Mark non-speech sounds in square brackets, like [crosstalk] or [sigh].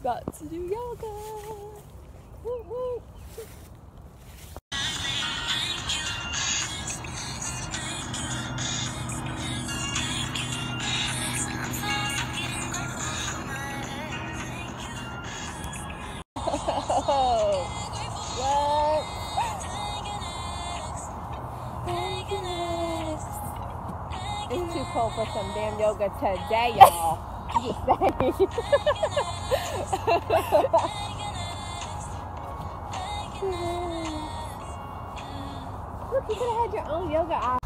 About to do yoga. Woo, woo. What? It's too cold for some damn yoga today, y'all. [laughs] [laughs] You could have had your own yoga